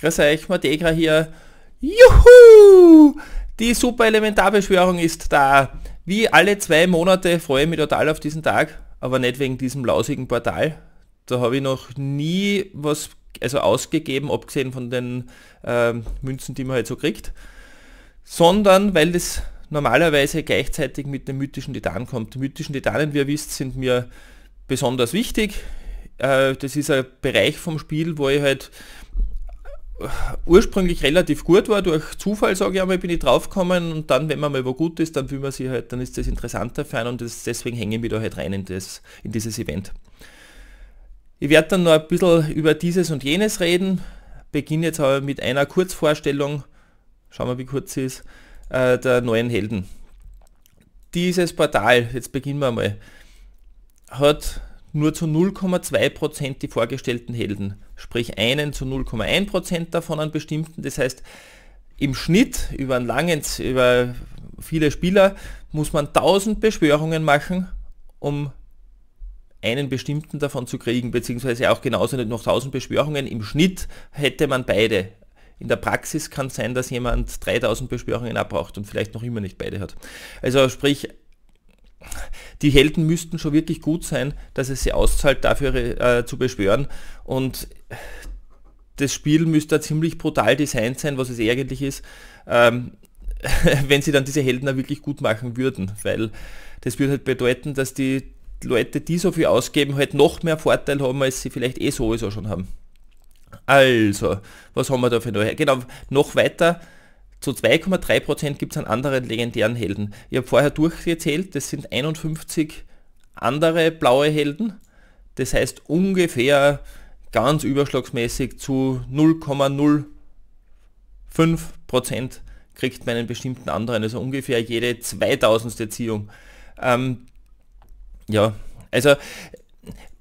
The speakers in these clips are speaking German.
Grüß euch, Mategra hier. Juhu! Die super Elementarbeschwörung ist da. Wie alle zwei Monate freue ich mich total auf diesen Tag, aber nicht wegen diesem lausigen Portal. Da habe ich noch nie was also ausgegeben, abgesehen von den äh, Münzen, die man halt so kriegt, sondern weil das normalerweise gleichzeitig mit dem mythischen Titan kommt. Die mythischen Titanen, wie ihr wisst, sind mir besonders wichtig. Äh, das ist ein Bereich vom Spiel, wo ich halt ursprünglich relativ gut war, durch Zufall, sage ich einmal, bin ich draufgekommen und dann, wenn man mal wo gut ist, dann will man sich halt, dann ist das interessanter für einen und das, deswegen hänge ich mich da halt rein in, das, in dieses Event. Ich werde dann noch ein bisschen über dieses und jenes reden, beginne jetzt aber mit einer Kurzvorstellung, schauen wir wie kurz sie ist, äh, der neuen Helden. Dieses Portal, jetzt beginnen wir mal, hat nur zu 0,2% die vorgestellten Helden, sprich einen zu 0,1% davon an bestimmten. Das heißt, im Schnitt über einen langen, über viele Spieler muss man 1000 Beschwörungen machen, um einen bestimmten davon zu kriegen, beziehungsweise auch genauso nicht noch 1000 Beschwörungen. Im Schnitt hätte man beide. In der Praxis kann es sein, dass jemand 3000 Beschwörungen abbraucht und vielleicht noch immer nicht beide hat. Also sprich, die Helden müssten schon wirklich gut sein, dass es sie auszahlt, dafür äh, zu beschwören. Und das Spiel müsste ziemlich brutal designt sein, was es eigentlich ist, ähm, wenn sie dann diese Helden auch wirklich gut machen würden. Weil das würde halt bedeuten, dass die Leute, die so viel ausgeben, halt noch mehr Vorteil haben, als sie vielleicht eh sowieso schon haben. Also, was haben wir da für noch? Genau, noch weiter zu 2,3% gibt es einen anderen legendären Helden. Ich habe vorher durchgezählt, das sind 51 andere blaue Helden. Das heißt ungefähr ganz überschlagsmäßig zu 0,05% kriegt man einen bestimmten anderen, also ungefähr jede 2000. Ziehung. Ähm, ja, also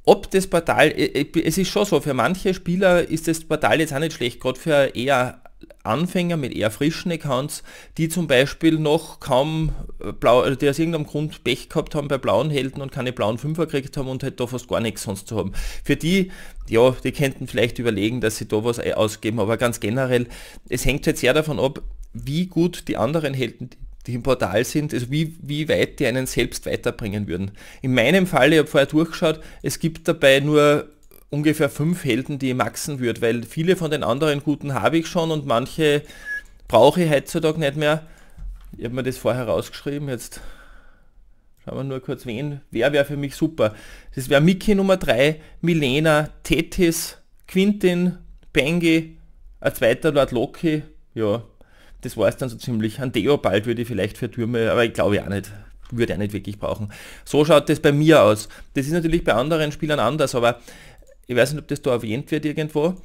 ob das Portal, es ist schon so, für manche Spieler ist das Portal jetzt auch nicht schlecht, gerade für eher Anfänger mit eher frischen Accounts, die zum Beispiel noch kaum äh, blau, also die aus irgendeinem Grund Pech gehabt haben bei blauen Helden und keine blauen Fünfer gekriegt haben und halt da fast gar nichts sonst zu haben. Für die, ja, die könnten vielleicht überlegen, dass sie da was ausgeben, aber ganz generell, es hängt jetzt sehr davon ab, wie gut die anderen Helden, die im Portal sind, also wie, wie weit die einen selbst weiterbringen würden. In meinem Fall, ich habe vorher durchgeschaut, es gibt dabei nur ungefähr fünf Helden, die ich maxen würde, weil viele von den anderen guten habe ich schon und manche brauche ich heutzutage nicht mehr. Ich habe mir das vorher rausgeschrieben, jetzt schauen wir nur kurz wen. Wer wäre für mich super? Das wäre Mickey Nummer 3, Milena, Tetis, Quintin, Bengi, ein zweiter Lord Loki, ja, das war es dann so ziemlich. Ein Deobald würde ich vielleicht für Türme, aber ich glaube ja nicht. Würde er nicht wirklich brauchen. So schaut das bei mir aus. Das ist natürlich bei anderen Spielern anders, aber ich weiß nicht, ob das da erwähnt wird irgendwo,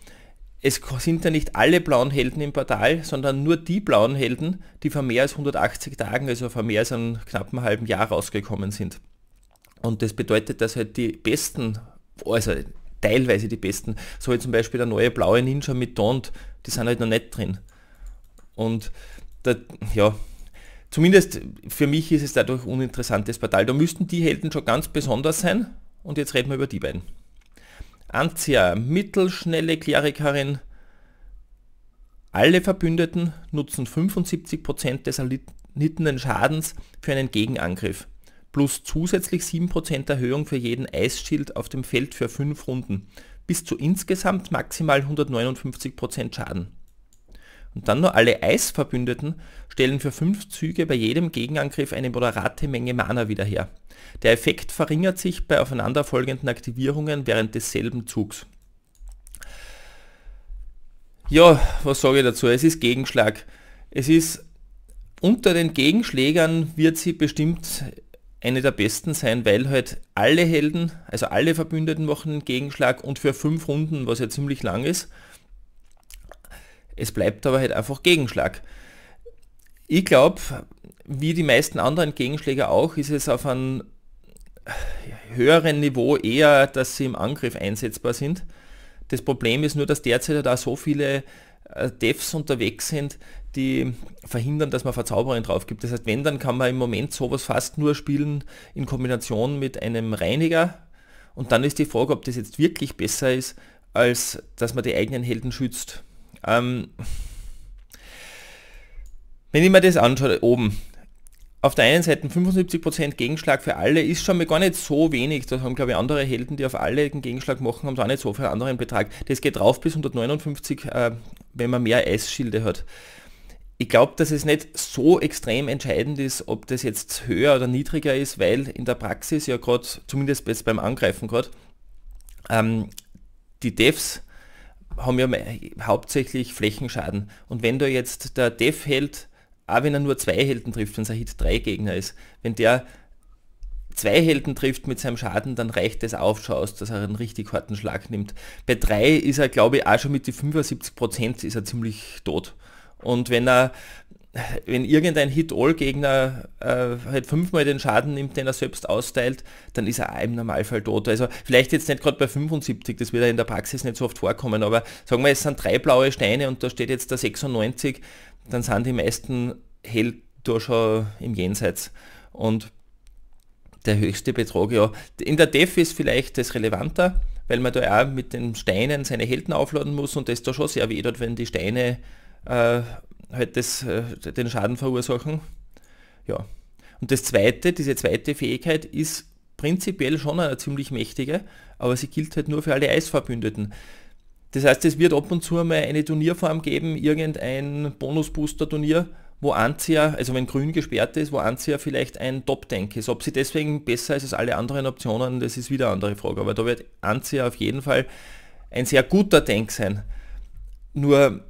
es sind ja nicht alle blauen Helden im Portal, sondern nur die blauen Helden, die vor mehr als 180 Tagen, also vor mehr als einem knappen halben Jahr rausgekommen sind. Und das bedeutet, dass halt die besten, also teilweise die besten, so wie zum Beispiel der neue blaue Ninja mit Daunt, die sind halt noch nicht drin. Und da, ja, zumindest für mich ist es dadurch uninteressantes Portal. Da müssten die Helden schon ganz besonders sein. Und jetzt reden wir über die beiden. Antia, mittelschnelle Klerikerin. Alle Verbündeten nutzen 75% des erlittenen Schadens für einen Gegenangriff, plus zusätzlich 7% Erhöhung für jeden Eisschild auf dem Feld für 5 Runden, bis zu insgesamt maximal 159% Schaden. Und dann nur alle Eisverbündeten stellen für 5 Züge bei jedem Gegenangriff eine moderate Menge Mana wieder her. Der Effekt verringert sich bei aufeinanderfolgenden Aktivierungen während desselben Zugs. Ja, was sage ich dazu? Es ist Gegenschlag. Es ist unter den Gegenschlägern wird sie bestimmt eine der besten sein, weil halt alle Helden, also alle Verbündeten machen einen Gegenschlag und für fünf Runden, was ja ziemlich lang ist. Es bleibt aber halt einfach Gegenschlag. Ich glaube, wie die meisten anderen Gegenschläger auch, ist es auf einem höheren Niveau eher, dass sie im Angriff einsetzbar sind. Das Problem ist nur, dass derzeit da so viele äh, Devs unterwegs sind, die verhindern, dass man Verzauberung drauf gibt. Das heißt, wenn, dann kann man im Moment sowas fast nur spielen in Kombination mit einem Reiniger. Und dann ist die Frage, ob das jetzt wirklich besser ist, als dass man die eigenen Helden schützt. Ähm, wenn ich mir das anschaue, oben, auf der einen Seite 75% Gegenschlag für alle ist schon mal gar nicht so wenig. Da haben, glaube ich, andere Helden, die auf alle den Gegenschlag machen, haben es auch nicht so für einen anderen Betrag. Das geht drauf bis 159, äh, wenn man mehr Eisschilde hat. Ich glaube, dass es nicht so extrem entscheidend ist, ob das jetzt höher oder niedriger ist, weil in der Praxis ja gerade, zumindest beim Angreifen gerade, ähm, die Devs haben ja hauptsächlich Flächenschaden. Und wenn da jetzt der Dev-Held auch wenn er nur zwei Helden trifft, wenn sein Hit drei Gegner ist, wenn der zwei Helden trifft mit seinem Schaden, dann reicht es auf schon aus, dass er einen richtig harten Schlag nimmt. Bei drei ist er, glaube ich, auch schon mit die 75% ist er ziemlich tot. Und wenn er wenn irgendein Hit-All-Gegner äh, halt fünfmal den Schaden nimmt, den er selbst austeilt, dann ist er auch im Normalfall tot. Also vielleicht jetzt nicht gerade bei 75, das wird ja in der Praxis nicht so oft vorkommen, aber sagen wir, es sind drei blaue Steine und da steht jetzt der 96, dann sind die meisten Held da schon im Jenseits. Und der höchste Betrag, ja, in der Def ist vielleicht das relevanter, weil man da auch mit den Steinen seine Helden aufladen muss und das da schon sehr weh tut, wenn die Steine äh, halt das, äh, den Schaden verursachen. Ja. Und das zweite, diese zweite Fähigkeit ist prinzipiell schon eine ziemlich mächtige, aber sie gilt halt nur für alle Eisverbündeten. Das heißt, es wird ab und zu mal eine Turnierform geben, irgendein Bonus-Booster-Turnier, wo Anzia, also wenn grün gesperrt ist, wo Anzia vielleicht ein Top-Tank ist. Ob sie deswegen besser ist als alle anderen Optionen, das ist wieder eine andere Frage. Aber da wird Anzia auf jeden Fall ein sehr guter Tank sein. Nur,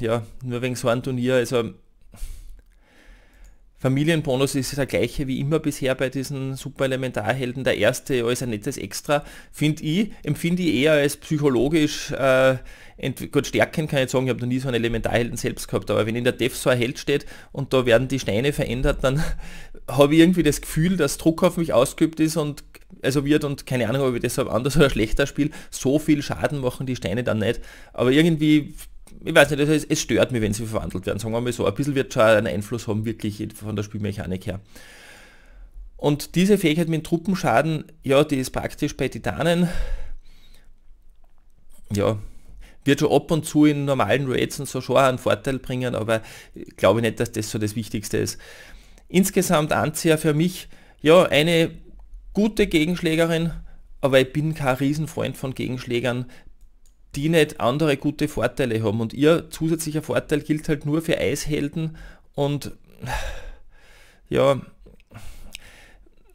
ja, nur wegen so einem Turnier, also Familienbonus ist der gleiche wie immer bisher bei diesen Super-Elementarhelden. Der erste als ein nettes Extra, finde ich, empfinde ich eher als psychologisch äh, gut stärken kann ich sagen, ich habe noch nie so einen Elementarhelden selbst gehabt, aber wenn in der Def so ein Held steht und da werden die Steine verändert, dann habe ich irgendwie das Gefühl, dass Druck auf mich ausgeübt ist und also wird und keine Ahnung, ob ich deshalb anders oder schlechter spiele, so viel Schaden machen die Steine dann nicht. Aber irgendwie ich weiß nicht, also es, stört mich, wenn sie verwandelt werden, sagen wir mal so. Ein bisschen wird schon einen Einfluss haben, wirklich von der Spielmechanik her. Und diese Fähigkeit mit Truppenschaden, ja, die ist praktisch bei Titanen, ja, wird schon ab und zu in normalen Raids und so schon einen Vorteil bringen, aber ich glaube nicht, dass das so das Wichtigste ist. Insgesamt Anzieher für mich, ja, eine gute Gegenschlägerin, aber ich bin kein Riesenfreund von Gegenschlägern, die nicht andere gute Vorteile haben. Und ihr zusätzlicher Vorteil gilt halt nur für Eishelden und ja,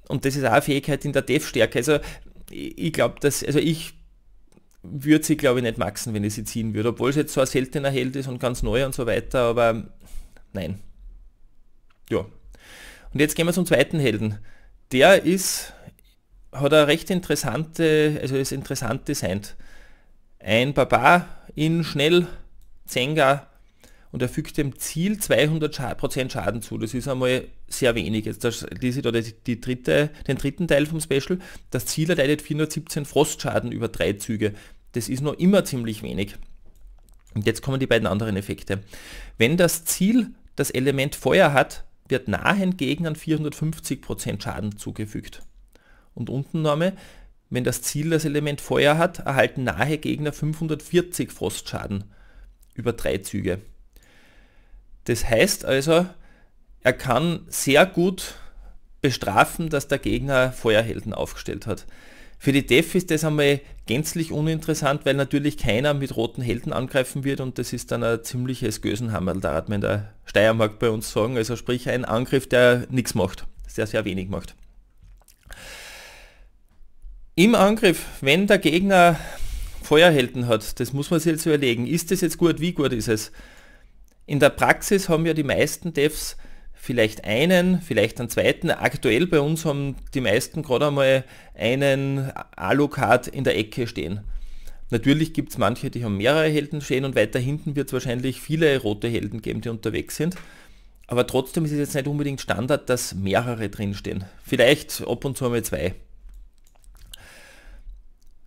und das ist auch eine Fähigkeit in der Def-Stärke. Also ich glaube, dass, also ich würde sie glaube ich nicht maxen, wenn ich sie ziehen würde, obwohl es jetzt so ein seltener Held ist und ganz neu und so weiter, aber nein. Ja. Und jetzt gehen wir zum zweiten Helden. Der ist, hat eine recht interessante, also ist interessant designt ein Barbar in schnell Zenga und er fügt dem Ziel 200% Schaden zu. Das ist einmal sehr wenig. Jetzt lese ich da die, die dritte, den dritten Teil vom Special. Das Ziel erleidet 417 Frostschaden über drei Züge. Das ist noch immer ziemlich wenig. Und jetzt kommen die beiden anderen Effekte. Wenn das Ziel das Element Feuer hat, wird nahen Gegnern 450% Schaden zugefügt. Und unten nochmal, wenn das Ziel das Element Feuer hat, erhalten nahe Gegner 540 Frostschaden über drei Züge. Das heißt also, er kann sehr gut bestrafen, dass der Gegner Feuerhelden aufgestellt hat. Für die Def ist das einmal gänzlich uninteressant, weil natürlich keiner mit roten Helden angreifen wird und das ist dann ein ziemliches Gösenhammerl, da hat man in der Steiermark bei uns sagen, also sprich ein Angriff, der nichts macht, der sehr wenig macht. Im Angriff, wenn der Gegner Feuerhelden hat, das muss man sich jetzt überlegen, ist das jetzt gut, wie gut ist es? In der Praxis haben ja die meisten Devs vielleicht einen, vielleicht einen zweiten. Aktuell bei uns haben die meisten gerade einmal einen Alucard in der Ecke stehen. Natürlich gibt es manche, die haben mehrere Helden stehen und weiter hinten wird es wahrscheinlich viele rote Helden geben, die unterwegs sind. Aber trotzdem ist es jetzt nicht unbedingt Standard, dass mehrere drinstehen. Vielleicht ab und zu einmal zwei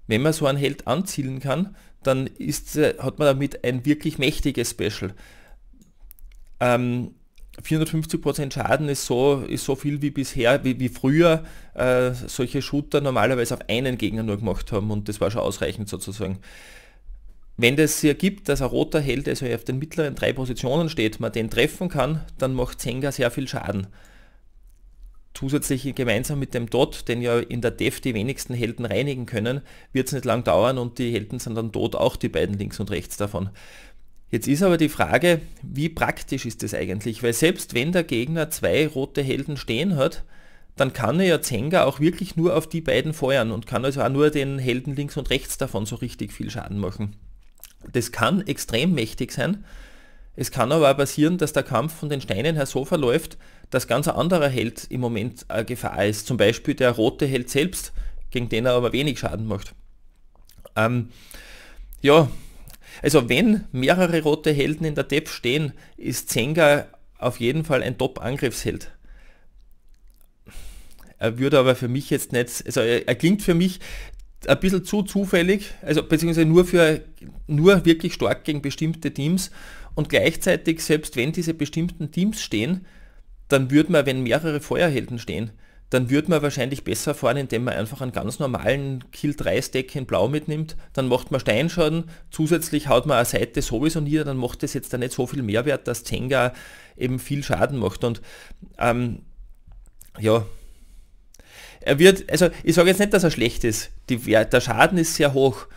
wenn man so einen Held anzielen kann, dann ist, äh, hat man damit ein wirklich mächtiges Special. Ähm, 450% Schaden ist so, ist so viel wie bisher, wie, wie früher äh, solche Shooter normalerweise auf einen Gegner nur gemacht haben und das war schon ausreichend sozusagen. wenn das hier gibt, dass ein roter Held, also auf den mittleren drei Positionen steht, man den treffen kann, dann macht Zenga sehr viel Schaden. Zusätzlich gemeinsam mit dem Dot, den ja in der Def die wenigsten Helden reinigen können, wird es nicht lang dauern und die Helden sind dann tot, auch die beiden links und rechts davon. Jetzt ist aber die Frage, wie praktisch ist das eigentlich? Weil selbst wenn der Gegner zwei rote Helden stehen hat, dann kann er ja Zenga auch wirklich nur auf die beiden feuern und kann also auch nur den Helden links und rechts davon so richtig viel Schaden machen. Das kann extrem mächtig sein. Es kann aber auch passieren, dass der Kampf von den Steinen her so verläuft, dass ganz ein anderer Held im Moment eine Gefahr ist. Zum Beispiel der rote Held selbst, gegen den er aber wenig Schaden macht. Ähm, ja, also wenn mehrere rote Helden in der Depth stehen, ist Zenga auf jeden Fall ein Top-Angriffsheld. Er würde aber für mich jetzt nicht, also er, er klingt für mich ein bisschen zu zufällig, also beziehungsweise nur für nur wirklich stark gegen bestimmte Teams und gleichzeitig, selbst wenn diese bestimmten Teams stehen, dann würde man, wenn mehrere Feuerhelden stehen, dann würde man wahrscheinlich besser fahren, indem man einfach einen ganz normalen Kill 3 Stack in Blau mitnimmt. Dann macht man Steinschaden, zusätzlich haut man eine Seite sowieso nieder, dann macht das jetzt da nicht so viel Mehrwert, dass Zenga eben viel Schaden macht. Und ähm, ja, er wird, also ich sage jetzt nicht, dass er schlecht ist. Die, der Schaden ist sehr hoch.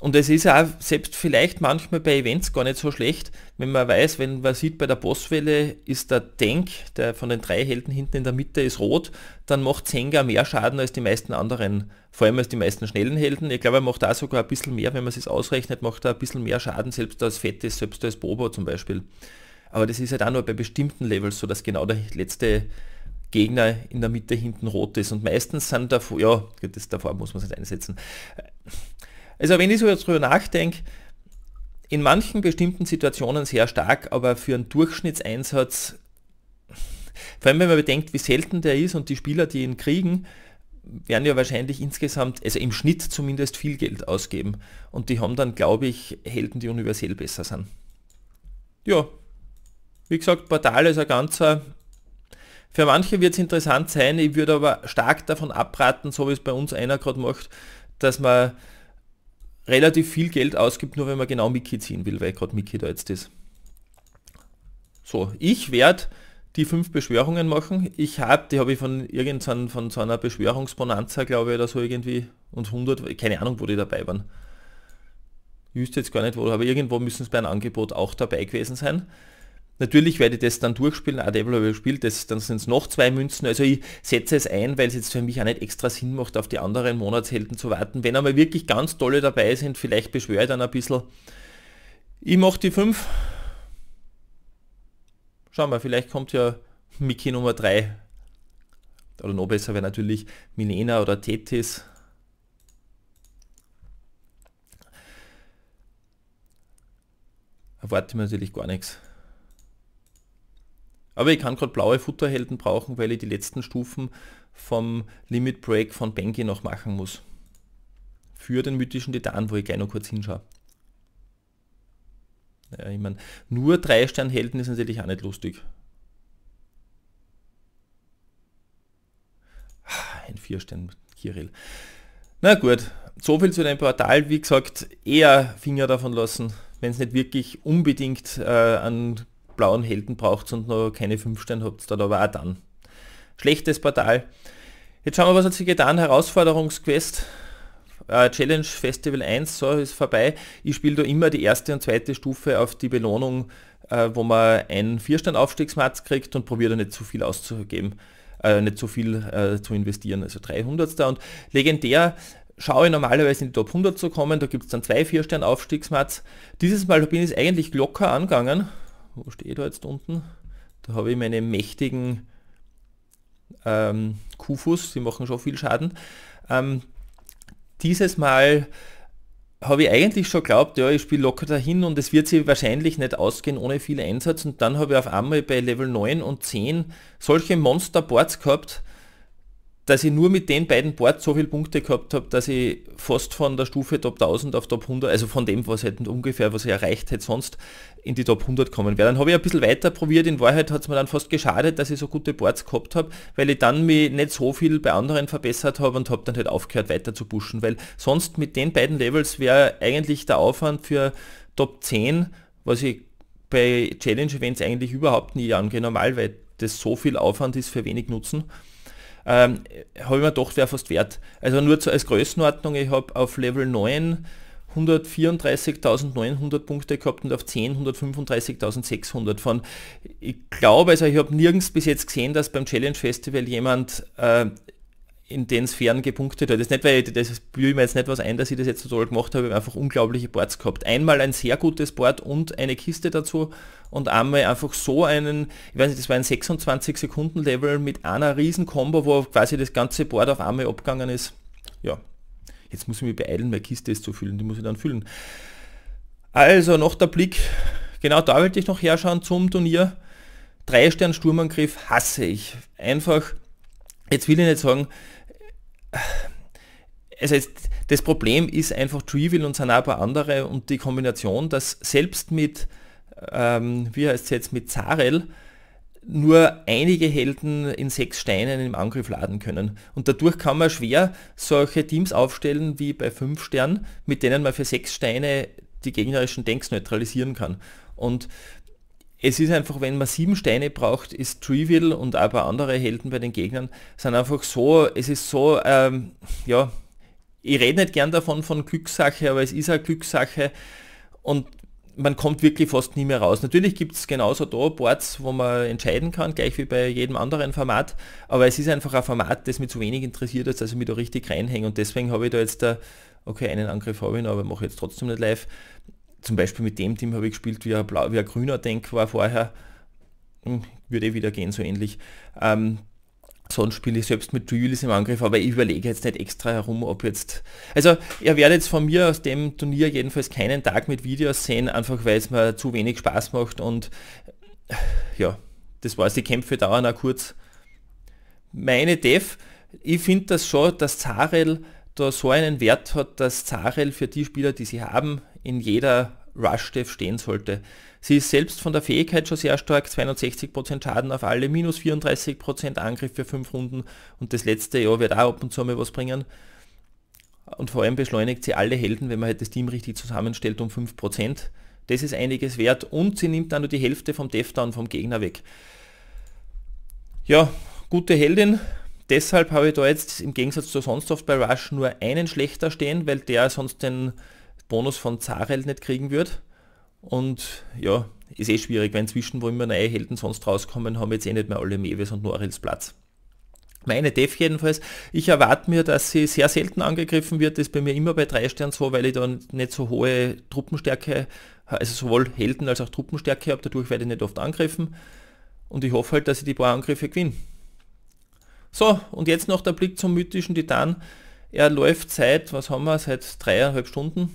Und es ist auch selbst vielleicht manchmal bei Events gar nicht so schlecht, wenn man weiß, wenn man sieht, bei der Bosswelle ist der Tank, der von den drei Helden hinten in der Mitte ist rot, dann macht Zenga mehr Schaden als die meisten anderen, vor allem als die meisten schnellen Helden. Ich glaube, er macht da sogar ein bisschen mehr, wenn man es ausrechnet, macht er ein bisschen mehr Schaden, selbst als Fettes, selbst als Bobo zum Beispiel. Aber das ist halt auch nur bei bestimmten Levels so, dass genau der letzte Gegner in der Mitte hinten rot ist. Und meistens sind davor, ja, das davor muss man es nicht einsetzen. Also wenn ich so jetzt drüber nachdenke, in manchen bestimmten Situationen sehr stark, aber für einen Durchschnittseinsatz, vor allem wenn man bedenkt, wie selten der ist und die Spieler, die ihn kriegen, werden ja wahrscheinlich insgesamt, also im Schnitt zumindest viel Geld ausgeben. Und die haben dann, glaube ich, Helden, die universell besser sind. Ja, wie gesagt, Portal ist ein ganzer für manche wird es interessant sein, ich würde aber stark davon abraten, so wie es bei uns einer gerade macht, dass man relativ viel Geld ausgibt, nur wenn man genau Mickey ziehen will, weil gerade Mickey da jetzt ist. So, ich werde die fünf Beschwörungen machen. Ich habe, die habe ich von irgendeinem, von so einer Beschwörungsbonanza, glaube ich, oder so irgendwie, und 100, keine Ahnung, wo die dabei waren. Ich wüsste jetzt gar nicht wo, aber irgendwo müssen es bei einem Angebot auch dabei gewesen sein. Natürlich werde ich das dann durchspielen, auch Devil habe ich gespielt, das, dann sind es noch zwei Münzen. Also ich setze es ein, weil es jetzt für mich auch nicht extra Sinn macht, auf die anderen Monatshelden zu warten. Wenn einmal wirklich ganz tolle dabei sind, vielleicht beschwöre ich dann ein bisschen. Ich mache die 5. Schauen wir, vielleicht kommt ja Mickey Nummer 3. Oder noch besser wäre natürlich Milena oder Tetis. Erwarte mir natürlich gar nichts. Aber ich kann gerade blaue Futterhelden brauchen, weil ich die letzten Stufen vom Limit Break von Benki noch machen muss. Für den mythischen Titan, wo ich gleich noch kurz hinschaue. Ja, ich meine, nur drei Sternhelden ist natürlich auch nicht lustig. Ein Vierstern Kirill. Na gut, so viel zu dem Portal. Wie gesagt, eher Finger davon lassen, wenn es nicht wirklich unbedingt äh, an blauen Helden braucht und noch keine 5 Sterne habt, dann aber auch dann. Schlechtes Portal. Jetzt schauen wir, was hat sich getan. Herausforderungsquest. Äh, Challenge Festival 1, so ist vorbei. Ich spiele da immer die erste und zweite Stufe auf die Belohnung, äh, wo man einen 4-Stern-Aufstiegsmatz kriegt und probiert da nicht zu viel auszugeben, äh, nicht zu viel äh, zu investieren, also 300 Und legendär schaue ich normalerweise in die Top 100 zu kommen, da gibt es dann zwei 4-Stern-Aufstiegsmats. Dieses Mal bin ich eigentlich locker angegangen, wo stehe ich da jetzt unten? Da habe ich meine mächtigen ähm, Kufus, die machen schon viel Schaden. Ähm, dieses Mal habe ich eigentlich schon geglaubt, ja, ich spiele locker dahin und es wird sich wahrscheinlich nicht ausgehen ohne viel Einsatz. Und dann habe ich auf einmal bei Level 9 und 10 solche Monster-Boards gehabt, dass ich nur mit den beiden Boards so viele Punkte gehabt habe, dass ich fast von der Stufe Top 1000 auf Top 100, also von dem, was halt ungefähr, was ich erreicht hätte sonst, in die Top 100 kommen wäre. Dann habe ich ein bisschen weiter probiert. In Wahrheit hat es mir dann fast geschadet, dass ich so gute Boards gehabt habe, weil ich dann mich nicht so viel bei anderen verbessert habe und habe dann halt aufgehört weiter zu pushen, weil sonst mit den beiden Levels wäre eigentlich der Aufwand für Top 10, was ich bei Challenge Events eigentlich überhaupt nie angehe, normal, weil das so viel Aufwand ist für wenig Nutzen ähm, habe ich mir gedacht, wäre fast wert. Also nur zu, als Größenordnung, ich habe auf Level 9 134.900 Punkte gehabt und auf 10 135.600 von, ich glaube, also ich habe nirgends bis jetzt gesehen, dass beim Challenge Festival jemand äh, in den Sphären gepunktet hat. Das ist nicht, weil ich, das bühe mir jetzt nicht was ein, dass ich das jetzt so toll gemacht habe, ich habe einfach unglaubliche Boards gehabt. Einmal ein sehr gutes Board und eine Kiste dazu und einmal einfach so einen, ich weiß nicht, das war ein 26 Sekunden Level mit einer riesen Combo, wo quasi das ganze Board auf einmal abgegangen ist. Ja, jetzt muss ich mich beeilen, meine Kiste ist zu füllen, die muss ich dann füllen. Also noch der Blick, genau da wollte ich noch herschauen zum Turnier. Drei Stern Sturmangriff hasse ich. Einfach, jetzt will ich nicht sagen, also jetzt, das Problem ist einfach Trivial und sind auch ein paar andere und die Kombination, dass selbst mit, ähm, wie heißt es jetzt, mit Zarel nur einige Helden in sechs Steinen im Angriff laden können. Und dadurch kann man schwer solche Teams aufstellen wie bei fünf Sternen, mit denen man für sechs Steine die gegnerischen Tanks neutralisieren kann. Und es ist einfach, wenn man sieben Steine braucht, ist Trivial und paar andere Helden bei den Gegnern sind einfach so, es ist so, ähm, ja, ich rede nicht gern davon von Glückssache, aber es ist eine Glückssache und man kommt wirklich fast nie mehr raus. Natürlich gibt es genauso da Boards, wo man entscheiden kann, gleich wie bei jedem anderen Format, aber es ist einfach ein Format, das mich zu wenig interessiert, als dass ich mich da richtig reinhänge und deswegen habe ich da jetzt da, okay, einen Angriff habe ich noch, aber mache jetzt trotzdem nicht live, zum Beispiel mit dem Team habe ich gespielt, wie ein, Blau, wie ein grüner Tank war vorher. Hm, würde eh wieder gehen, so ähnlich. Ähm, sonst spiele ich selbst mit Julius im Angriff, aber ich überlege jetzt nicht extra herum, ob jetzt... Also ihr werdet jetzt von mir aus dem Turnier jedenfalls keinen Tag mit Videos sehen, einfach weil es mir zu wenig Spaß macht und ja, das war's. Die Kämpfe dauern auch kurz. Meine Def, ich finde das schon, dass Zarel da so einen Wert hat, dass Zarel für die Spieler, die sie haben, in jeder Rush-Dev stehen sollte. Sie ist selbst von der Fähigkeit schon sehr stark, 260% Schaden auf alle, minus 34% Angriff für 5 Runden und das letzte Jahr wird auch ab und zu mal was bringen. Und vor allem beschleunigt sie alle Helden, wenn man halt das Team richtig zusammenstellt, um 5%. Das ist einiges wert und sie nimmt dann nur die Hälfte vom Deathdown vom Gegner weg. Ja, gute Heldin. Deshalb habe ich da jetzt im Gegensatz zu sonst oft bei Rush nur einen schlechter stehen, weil der sonst den Bonus von Zarel nicht kriegen wird. Und ja, ist eh schwierig, wenn zwischen wo immer neue Helden sonst rauskommen, haben jetzt eh nicht mehr alle Mewes und Norils Platz. Meine Def jedenfalls, ich erwarte mir, dass sie sehr selten angegriffen wird, das ist bei mir immer bei 3 Sternen so, weil ich da nicht so hohe Truppenstärke, also sowohl Helden als auch Truppenstärke habe, dadurch werde ich nicht oft angriffen und ich hoffe halt, dass ich die paar Angriffe gewinne. So, und jetzt noch der Blick zum mythischen Titan. Er läuft seit, was haben wir, seit dreieinhalb Stunden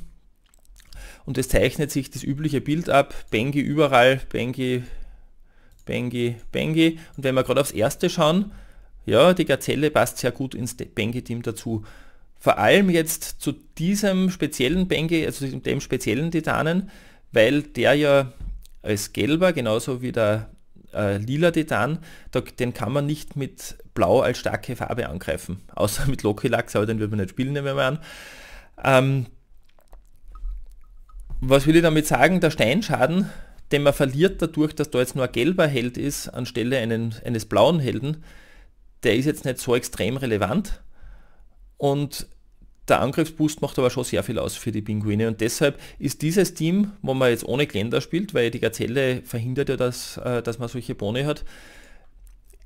und es zeichnet sich das übliche Bild ab, Bengi überall, Bengi, Bengi, Bengi und wenn wir gerade aufs erste schauen, ja, die Gazelle passt sehr gut ins Bengi-Team dazu. Vor allem jetzt zu diesem speziellen Bengi, also dem speziellen Titanen, weil der ja als gelber, genauso wie der äh, lila Titan, da, den kann man nicht mit blau als starke Farbe angreifen, außer mit Loki Lachs, aber den wird man nicht spielen, nehmen wir mal an. Ähm, was will ich damit sagen? Der Steinschaden, den man verliert dadurch, dass da jetzt nur ein gelber Held ist, anstelle einen, eines blauen Helden, der ist jetzt nicht so extrem relevant. Und der Angriffsboost macht aber schon sehr viel aus für die Pinguine und deshalb ist dieses Team, wo man jetzt ohne Glender spielt, weil die Gazelle verhindert ja, dass, äh, dass man solche Boni hat,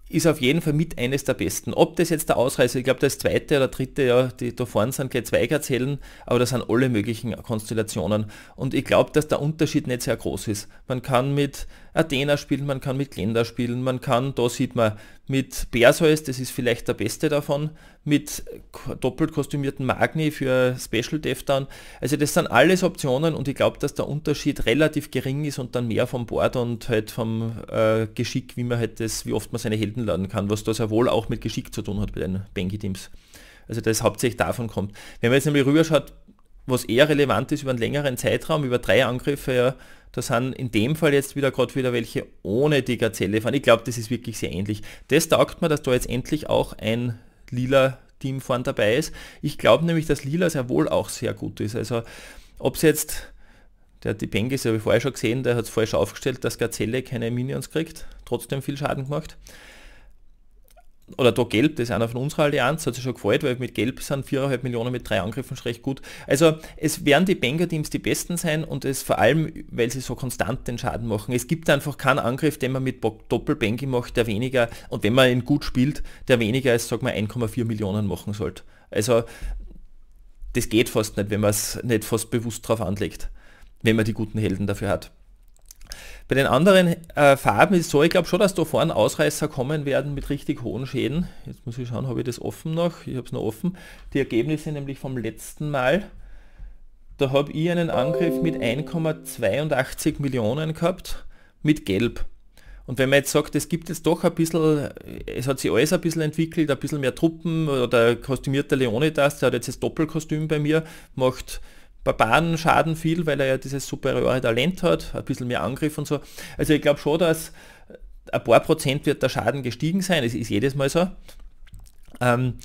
ist auf jeden Fall mit eines der besten. Ob das jetzt der Ausreißer, ich glaube das zweite oder dritte, ja, die da vorne sind gleich zwei Gazellen, aber das sind alle möglichen Konstellationen. Und ich glaube, dass der Unterschied nicht sehr groß ist. Man kann mit Athena spielen, man kann mit Glenda spielen, man kann, da sieht man, mit Perseus, das ist vielleicht der beste davon, mit doppelt kostümierten Magni für Special Devdown. Also das sind alles Optionen und ich glaube, dass der Unterschied relativ gering ist und dann mehr vom Board und halt vom äh, Geschick, wie man halt das, wie oft man seine Helden laden kann, was da sehr wohl auch mit Geschick zu tun hat bei den Bengi-Teams. Also das hauptsächlich davon kommt. Wenn man jetzt nämlich rüberschaut, was eher relevant ist über einen längeren Zeitraum, über drei Angriffe, ja, da sind in dem Fall jetzt wieder gerade wieder welche ohne die Gazelle fahren. Ich glaube, das ist wirklich sehr ähnlich. Das taugt mir, dass da jetzt endlich auch ein lila Team vorne dabei ist. Ich glaube nämlich, dass lila sehr wohl auch sehr gut ist. Also ob es jetzt, der die Bengis habe ich vorher schon gesehen, der hat es falsch aufgestellt, dass Gazelle keine Minions kriegt, trotzdem viel Schaden gemacht oder da Gelb, das ist einer von unserer Allianz, hat sich schon gefreut, weil mit Gelb sind 4,5 Millionen mit drei Angriffen recht gut. Also es werden die Banger-Teams die besten sein und es vor allem, weil sie so konstant den Schaden machen. Es gibt einfach keinen Angriff, den man mit Doppel-Bangi macht, der weniger, und wenn man ihn gut spielt, der weniger als, sag mal, 1,4 Millionen machen sollte. Also das geht fast nicht, wenn man es nicht fast bewusst drauf anlegt, wenn man die guten Helden dafür hat. Bei den anderen äh, Farben ist es so, ich glaube schon, dass da vorne Ausreißer kommen werden mit richtig hohen Schäden. Jetzt muss ich schauen, habe ich das offen noch? Ich habe es noch offen. Die Ergebnisse nämlich vom letzten Mal. Da habe ich einen Angriff mit 1,82 Millionen gehabt mit Gelb. Und wenn man jetzt sagt, es gibt jetzt doch ein bisschen, es hat sich alles ein bisschen entwickelt, ein bisschen mehr Truppen oder kostümierter Leonidas, der hat jetzt das Doppelkostüm bei mir, macht Barbaren schaden viel, weil er ja dieses superiore Talent hat, ein bisschen mehr Angriff und so. Also ich glaube schon, dass ein paar Prozent wird der Schaden gestiegen sein, es ist jedes Mal so. Ähm,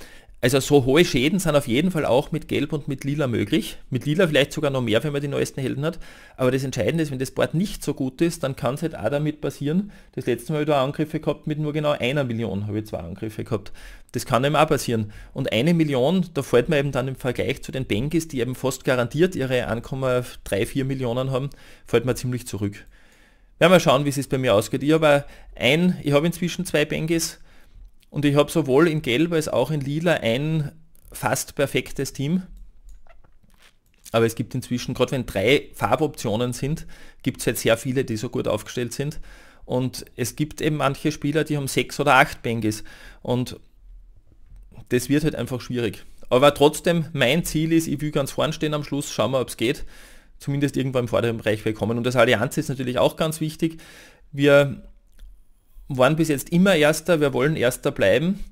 also so hohe Schäden sind auf jeden Fall auch mit Gelb und mit Lila möglich. Mit Lila vielleicht sogar noch mehr, wenn man die neuesten Helden hat. Aber das Entscheidende ist, wenn das Board nicht so gut ist, dann kann es halt auch damit passieren. Das letzte Mal wieder Angriffe gehabt mit nur genau einer Million, habe ich zwei Angriffe gehabt. Das kann eben auch passieren. Und eine Million, da fällt man eben dann im Vergleich zu den Bengis, die eben fast garantiert ihre 1,34 Millionen haben, fällt man ziemlich zurück. Werden wir schauen, wie es bei mir ausgeht. Ich habe ein, ich habe inzwischen zwei Bengis, und ich habe sowohl in Gelb als auch in Lila ein fast perfektes Team. Aber es gibt inzwischen, gerade wenn drei Farboptionen sind, gibt es halt sehr viele, die so gut aufgestellt sind. Und es gibt eben manche Spieler, die haben sechs oder acht Bengis. Und das wird halt einfach schwierig. Aber trotzdem, mein Ziel ist, ich will ganz vorn stehen am Schluss, schauen wir, ob es geht. Zumindest irgendwann im vorderen Bereich kommen. Und das Allianz ist natürlich auch ganz wichtig. Wir waren bis jetzt immer Erster, wir wollen Erster bleiben.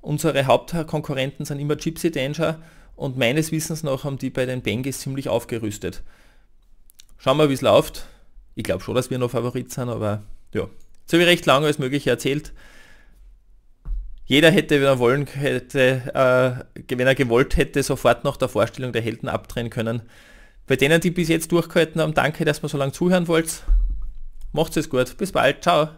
Unsere Hauptkonkurrenten sind immer Gypsy Danger und meines Wissens nach haben die bei den Bengis ziemlich aufgerüstet. Schauen wir, wie es läuft. Ich glaube schon, dass wir noch Favorit sind, aber ja. Habe ich recht lange als möglich erzählt. Jeder hätte, wenn er wollen hätte, äh, wenn er gewollt hätte, sofort nach der Vorstellung der Helden abdrehen können. Bei denen, die bis jetzt durchgehalten haben, danke, dass ihr so lange zuhören wollt. Macht's es gut. Bis bald. Ciao.